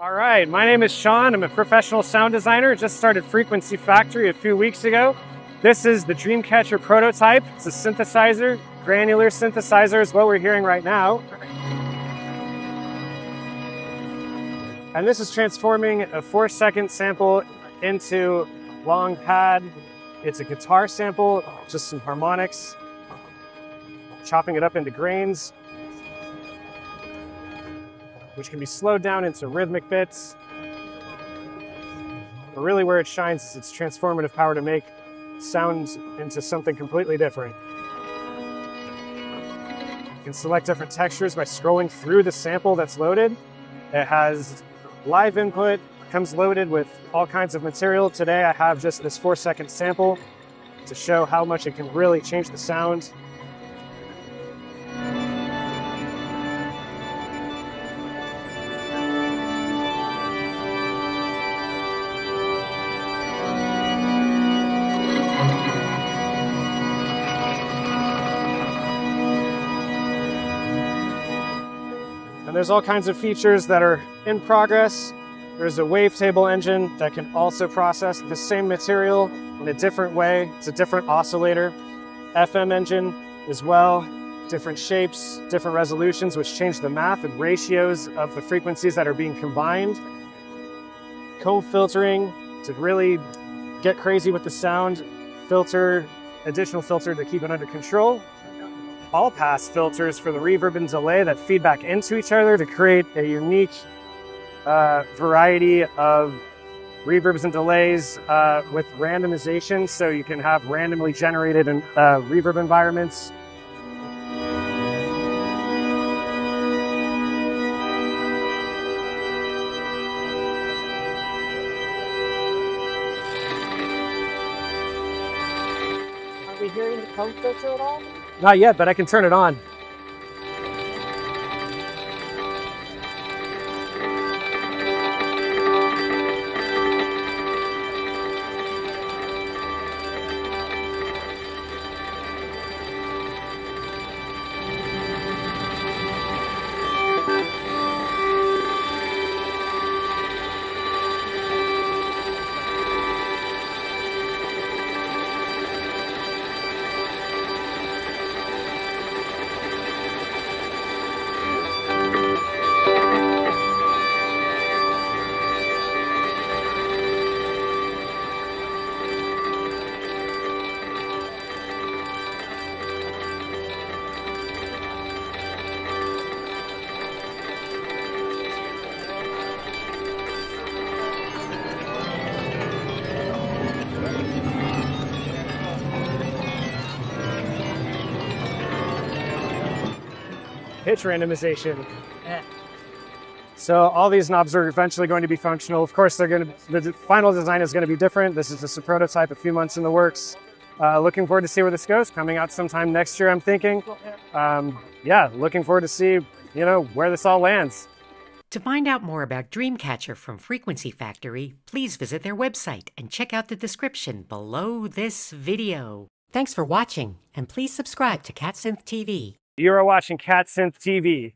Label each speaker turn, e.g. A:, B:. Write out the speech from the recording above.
A: All right, my name is Sean. I'm a professional sound designer. Just started Frequency Factory a few weeks ago. This is the Dreamcatcher prototype. It's a synthesizer, granular synthesizer is what we're hearing right now. And this is transforming a four second sample into long pad. It's a guitar sample, just some harmonics, chopping it up into grains, which can be slowed down into rhythmic bits. But really where it shines is its transformative power to make sounds into something completely different. You can select different textures by scrolling through the sample that's loaded. It has live input, comes loaded with all kinds of material. Today I have just this four second sample to show how much it can really change the sound. And there's all kinds of features that are in progress. There's a wavetable engine that can also process the same material in a different way. It's a different oscillator. FM engine as well, different shapes, different resolutions, which change the math and ratios of the frequencies that are being combined. Comb filtering to really get crazy with the sound, filter, additional filter to keep it under control all pass filters for the reverb and delay that feed back into each other to create a unique uh, variety of reverbs and delays uh, with randomization so you can have randomly generated uh, reverb environments.
B: Are we hearing the comb filter at all?
A: Not yet, but I can turn it on. Pitch randomization. So all these knobs are eventually going to be functional. Of course, they're going to, the final design is going to be different. This is just a prototype, a few months in the works. Uh, looking forward to see where this goes. Coming out sometime next year, I'm thinking. Um, yeah, looking forward to see, you know, where this all lands.
C: To find out more about Dreamcatcher from Frequency Factory, please visit their website and check out the description below this video. Thanks for watching, and please subscribe to CatSynth TV.
A: You are watching CatSynth TV.